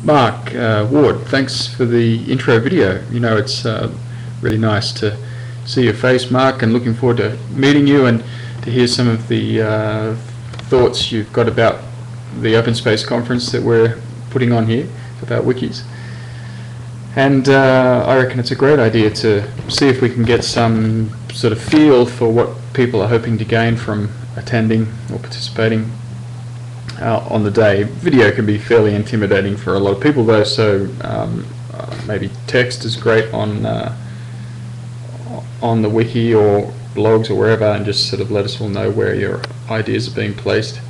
Mark uh, Ward, thanks for the intro video. You know, it's uh, really nice to see your face, Mark, and looking forward to meeting you and to hear some of the uh, thoughts you've got about the Open Space Conference that we're putting on here about wikis. And uh, I reckon it's a great idea to see if we can get some sort of feel for what people are hoping to gain from attending or participating uh, on the day. Video can be fairly intimidating for a lot of people though, so um, maybe text is great on uh, on the wiki or blogs or wherever and just sort of let us all know where your ideas are being placed.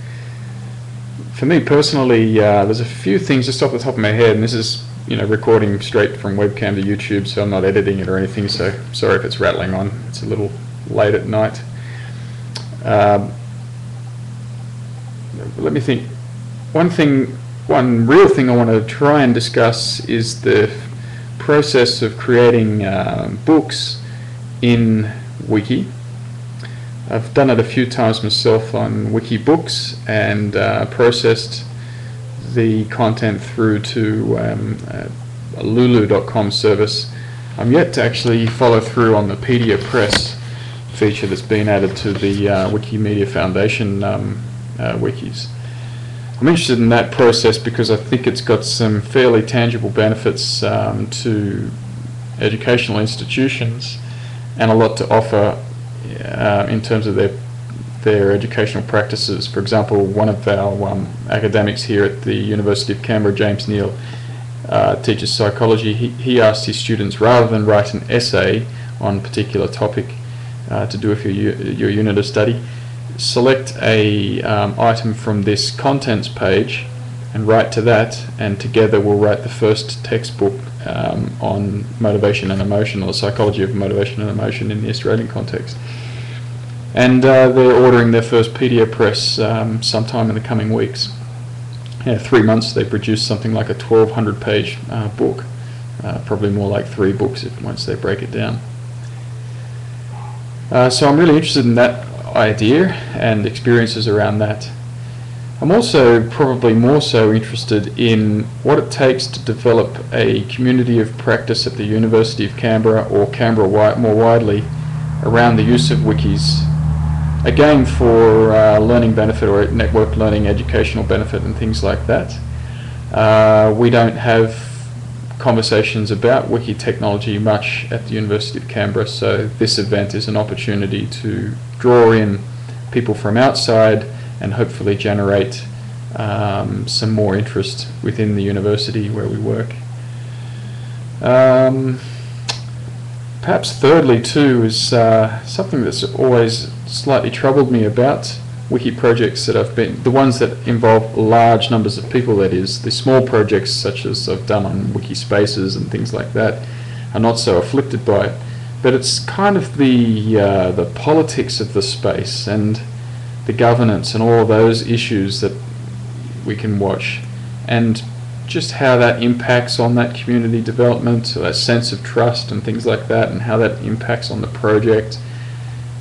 For me personally, uh, there's a few things just off the top of my head, and this is you know recording straight from webcam to YouTube, so I'm not editing it or anything. So sorry if it's rattling on. It's a little late at night. Um, let me think. One thing, one real thing I want to try and discuss is the process of creating uh, books in Wiki. I've done it a few times myself on Wikibooks and uh, processed the content through to um, a lulu.com service. I'm yet to actually follow through on the PediaPress feature that's been added to the uh, Wikimedia Foundation um, uh, wikis. I'm interested in that process because I think it's got some fairly tangible benefits um, to educational institutions and a lot to offer uh, in terms of their their educational practices. For example, one of our um, academics here at the University of Canberra, James Neill, uh, teaches psychology. He, he asked his students rather than write an essay on a particular topic uh, to do for your, your unit of study, select a um, item from this contents page and write to that and together we'll write the first textbook um, on motivation and emotion or the psychology of motivation and emotion in the Australian context. And uh, they're ordering their first PediaPress um, sometime in the coming weeks. Yeah, three months they produce something like a 1200 page uh, book, uh, probably more like three books if, once they break it down. Uh, so I'm really interested in that idea and experiences around that. I'm also probably more so interested in what it takes to develop a community of practice at the University of Canberra or Canberra wi more widely around the use of wikis. Again, for uh, learning benefit or network learning, educational benefit, and things like that. Uh, we don't have conversations about wiki technology much at the University of Canberra, so this event is an opportunity to draw in people from outside and hopefully generate um, some more interest within the university where we work. Um, perhaps thirdly too is uh, something that's always slightly troubled me about wiki projects that I've been, the ones that involve large numbers of people, that is, the small projects such as I've done on Wikispaces and things like that, are not so afflicted by it. But it's kind of the uh, the politics of the space and the governance and all those issues that we can watch, and just how that impacts on that community development, that sense of trust and things like that, and how that impacts on the project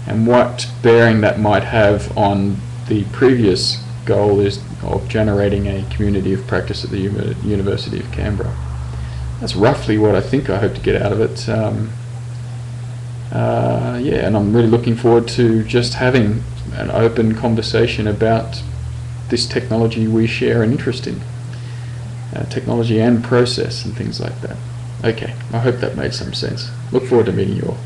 and what bearing that might have on the previous goal is of generating a community of practice at the University of Canberra. That's roughly what I think I hope to get out of it. Um, uh, yeah, and I'm really looking forward to just having an open conversation about this technology we share an interest in. Uh, technology and process and things like that. Okay, I hope that made some sense. Look forward to meeting you all.